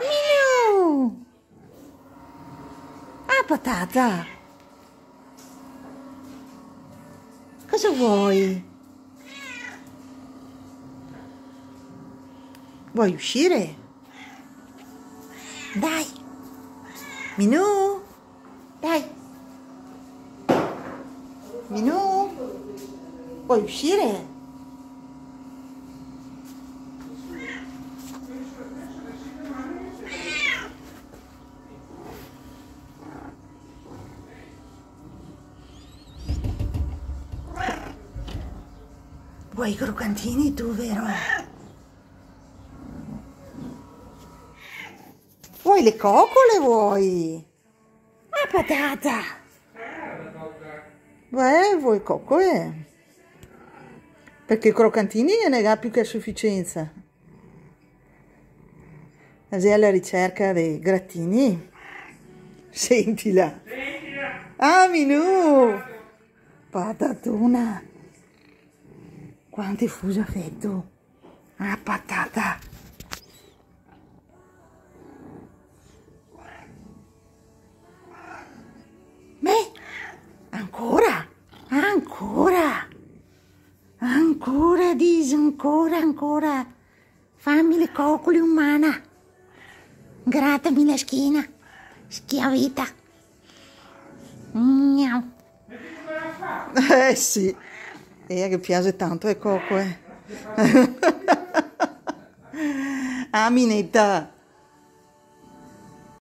Minu! Ah, patata! Cosa vuoi? Vuoi uscire? Dai! Minù! Dai! Minù! Vuoi uscire? Vuoi i croccantini tu, vero? Vuoi le cocole, vuoi? Ah, patata! Beh, vuoi cocole? Perché i croccantini ne ha più che a sufficienza. Sei alla ricerca dei grattini? Sentila! Ah, Minù! Patatona! Quanto fuso affetto! Ah, patata! Beh, ancora, ancora, ancora, dis, ancora, ancora. Fammi le coccole umana. Grattami la schiena, schiavita. Miau. Eh sì, e che piace tanto le coccole. ah, Minetta.